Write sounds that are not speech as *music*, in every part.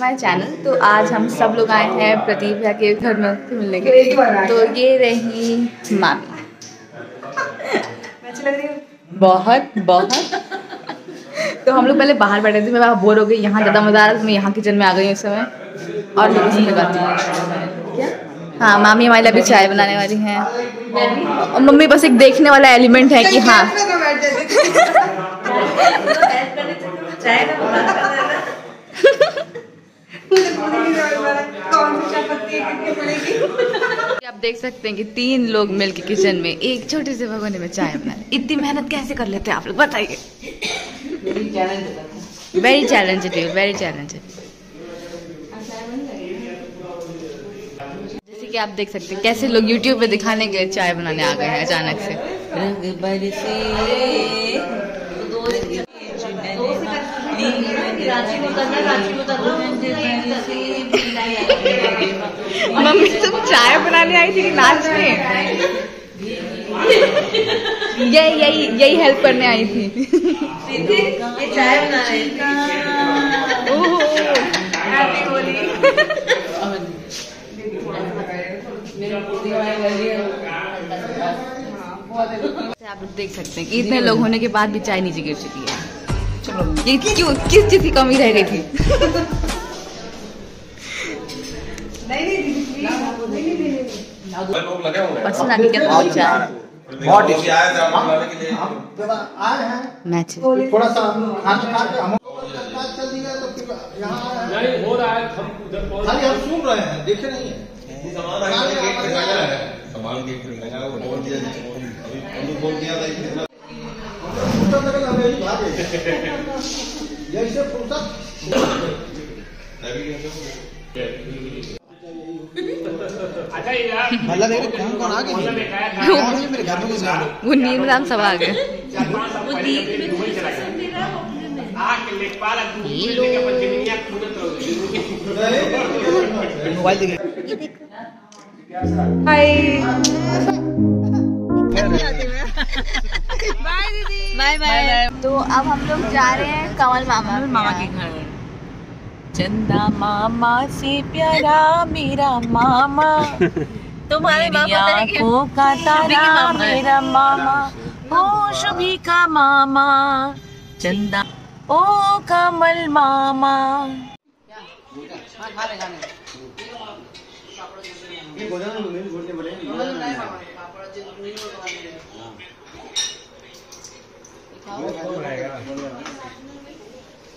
My channel. तो आज हम सब लोग आए हैं प्रदीप भैया के घर में मिलने के लिए। तो ये रही मामी। बहुत बहुत। तो हम लोग पहले बाहर बैठे थे मैं बोर हो गई। यहाँ ज़्यादा मज़ा आ रहा था मैं यहाँ किचन में आ गई हूँ इस समय। और लोगों से लगाती क्या? हाँ मामी हमारे लिए अभी चाय बनाने वाली हैं। और मम्मी बस एक देखने वाला एलिमेंट है कि हाँ *laughs* *laughs* चाय का बात कर रहे हैं मुझे खुद ही नहीं समझ में आ रहा कौन सी चाय पत्ती है कितनी पड़ेगी *laughs* आप देख सकते हैं कि तीन लोग मिलके किचन में एक छोटे से भगोने में चाय बना इतनी मेहनत कैसे कर लेते हैं आप लोग? बताइए। वेरी चैलेंजेड वेरी चैलेंजेड जैसे कि आप देख सकते हैं कैसे लोग YouTube पे दिखाने के लिए चाय बनाने आ गए हैं अचानक से। रंग बरसे। मम्मी तुम चाय बनाने आई थी कि? नाचने यही यही यही हेल्प करने आई थी। ये चाय आप देख सकते हैं कि इतने लोग होने के बाद भी चाय नीचे गिर चुकी है। ये क्यों किस चीज़ की कमी रह गई थी नहीं नहीं दीदी प्लीज़ नहीं नहीं नहीं नहीं लोग लगे हुए हैं। पर्सन क्या बहुत चाय बहुत आए हैं मैच। थोड़ा सा हम चल दिया तो फिर यहाँ नहीं हो रहा है हम उधर पहुँच खाली हम सुन रहे हैं देखे नहीं है। सामान आगे गेट पे लगा है। सामान गेट पे लगा है वो बोल दिया अभी हम बोल दिया था इतना। ही जैसे फुर्सत। अच्छा यार भला कौन कौन आ मौसम एक आया था। मेरे घर में घुस गए वो नींद राम सब आ गए। मोबाइल देखिए हाय। बाय बाय तो अब हम लोग जा रहे हैं कमल मामा मामा के घर। चंदा मामा से प्यारा मेरा मामा। तुम्हारे आँखों का *laughs* तारा मेरा मामा ओ शुभी का मामा। चंदा ओ कमल मामा।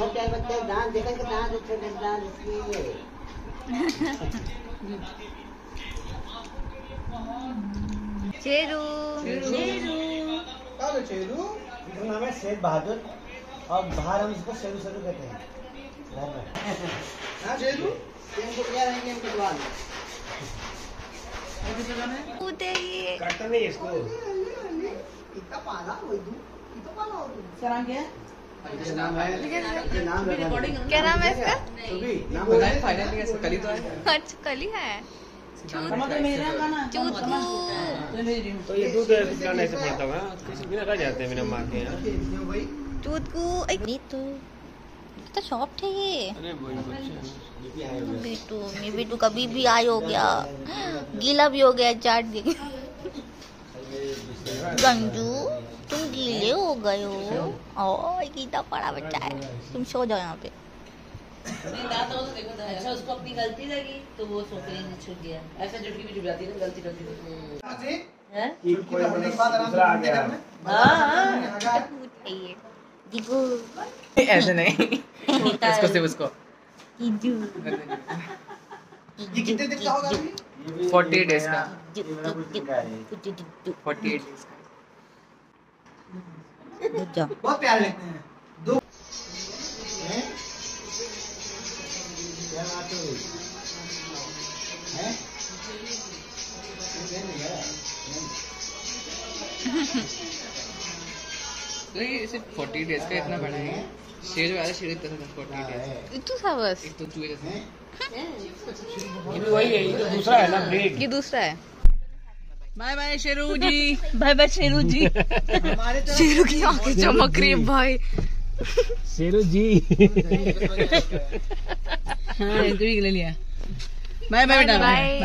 बच्चे बच्चे दांत देखा कि दांत अच्छे से दांत इसलिए चेरू। अरे शेरू इसका नाम है शेख बहादुर और बाहर हम इसको शेरू शेरू कहते हैं। घर में हाँ शेरू इनको क्या रहेंगे इनके सवाल काटता नहीं इसको। इतना पाला वही तू। हो तू क्या नाम है। ये नाम है। क्या नाम है इसका? बताए अच्छा कली है टमाटर मेरा गाना चूतू। तो ये दूध ऐसे पड़ता होगा। बिना रह जाते हैं बिना माँ के चूतकू। तो तो सॉफ्ट है ये बच्चे मैं बिट्टू कभी भी आय हो गया। गीला भी हो गया चाट गंजू। गीले हो गए हो। ओ गीता पड़ा बच्चा है। तुम सो जाओ यहाँ पे। अच्छा उसको अपनी गलती लगी तो वो सोफे से छूट गया ऐसा झुटकी भी छुट जाती है ना गलती गलती से यहाँ से हैं? चुटकी तो के बाद आराम से। हाँ हाँ। ऐसे नहीं। इसको सिर्फ़ उसको कितने दिन का होगा अभी? फोर्टी डेज़ का। जा फोर्टी एट डेज़ का। बहुत प्यारे लगते हैं। दो सिर्फ़ फोर्टी डेज़ का इतना बड़ा है। शेर जो आया शेर इतना था फोर्टी डेज़ इतना बस। एक तो चूहे *laughs* ये तो वही है ये तो दूसरा है ना ये दूसरा है। Bye bye Sheru ji bye bye Sheru ji तो शेरू की आँखें चमक रही है भाई। शेरू जी हाँ तो ले लिया। बाय बाय बेटा बाय